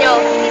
有